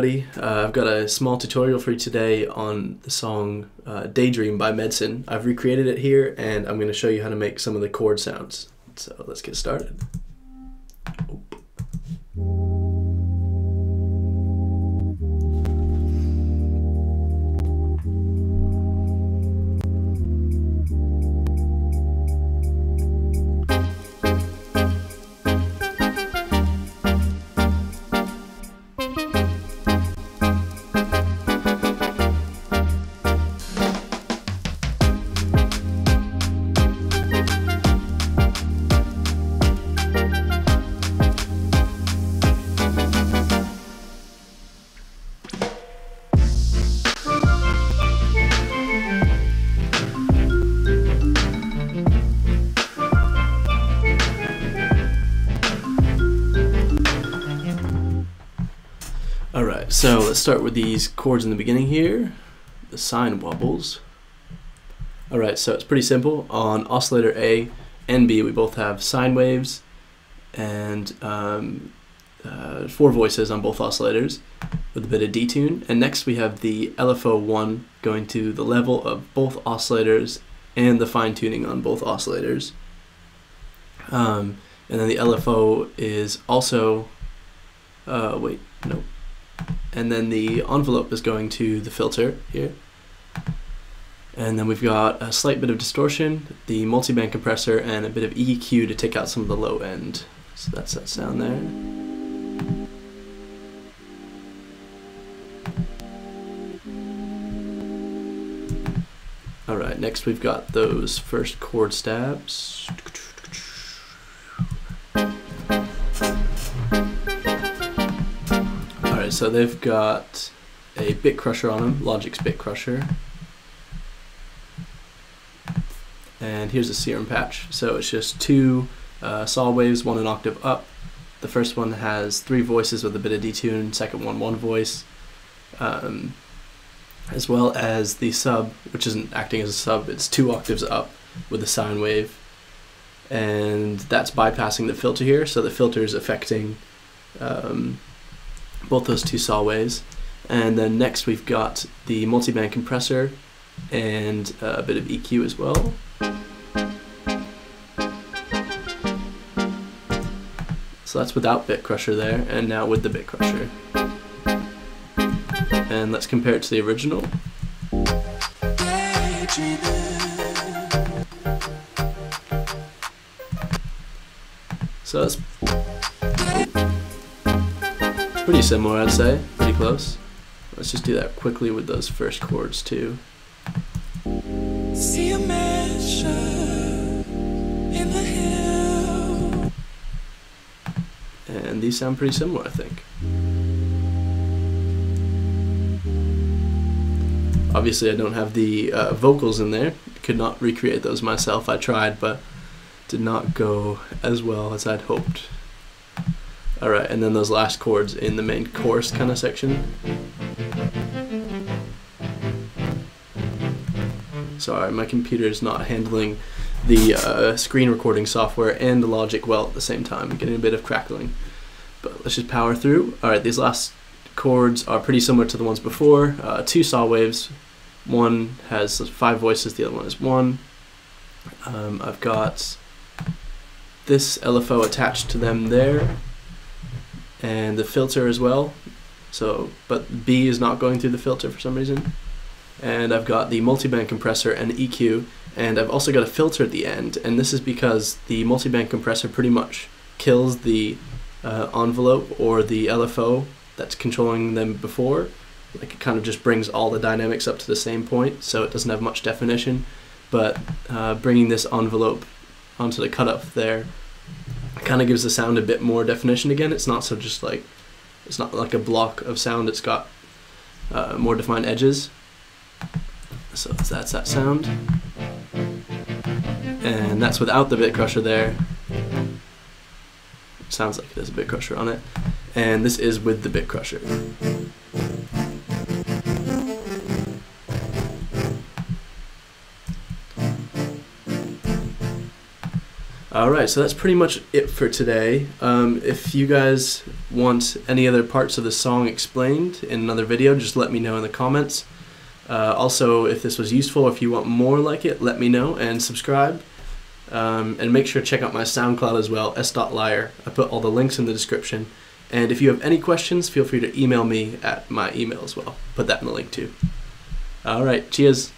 everybody. Uh, I've got a small tutorial for you today on the song uh, Daydream by Medasin. I've recreated it here and I'm going to show you how to make some of the chord sounds. So let's get started. So let's start with these chords in the beginning here. The sine wobbles. Alright, so it's pretty simple. On oscillator A and B, we both have sine waves and um, uh, four voices on both oscillators with a bit of detune. And next we have the LFO1 going to the level of both oscillators and the fine tuning on both oscillators. Um, and then the LFO is also, uh, wait, no, and then the envelope is going to the filter here. And then we've got a slight bit of distortion, the multiband compressor, and a bit of EQ to take out some of the low end. So that's that sound there. Alright, next we've got those first chord stabs. So they've got a bit crusher on them, Logic's bit crusher. And here's a serum patch. So it's just two uh, saw waves, one an octave up. The first one has three voices with a bit of detune, second one one voice. Um, as well as the sub, which isn't acting as a sub, it's two octaves up with a sine wave. And that's bypassing the filter here, so the filter is affecting um, both those two saw waves. And then next we've got the multiband compressor and uh, a bit of EQ as well. So that's without bit crusher there, and now with the bit crusher. And let's compare it to the original. So that's Pretty similar, I'd say. Pretty close. Let's just do that quickly with those first chords too. See a measure in the hill. And these sound pretty similar, I think. Obviously, I don't have the uh, vocals in there. Could not recreate those myself. I tried, but did not go as well as I'd hoped. All right, and then those last chords in the main chorus kind of section. Sorry, my computer is not handling the uh, screen recording software and the Logic well at the same time. I'm getting a bit of crackling. But let's just power through. All right, these last chords are pretty similar to the ones before. Uh, two saw waves. One has five voices, the other one is one. Um, I've got this LFO attached to them there and the filter as well. So, but B is not going through the filter for some reason. And I've got the multiband compressor and EQ, and I've also got a filter at the end. And this is because the multiband compressor pretty much kills the uh, envelope or the LFO that's controlling them before. Like it kind of just brings all the dynamics up to the same point, so it doesn't have much definition. But uh, bringing this envelope onto the cutoff there kind of gives the sound a bit more definition again. It's not so just like it's not like a block of sound. It's got uh, more defined edges. So that's that sound, and that's without the bit crusher there. Sounds like there's a bit crusher on it, and this is with the bit crusher. All right, so that's pretty much it for today. Um, if you guys want any other parts of the song explained in another video, just let me know in the comments. Uh, also, if this was useful, if you want more like it, let me know and subscribe. Um, and make sure to check out my SoundCloud as well, s.lyre. I put all the links in the description. And if you have any questions, feel free to email me at my email as well. Put that in the link too. All right, cheers.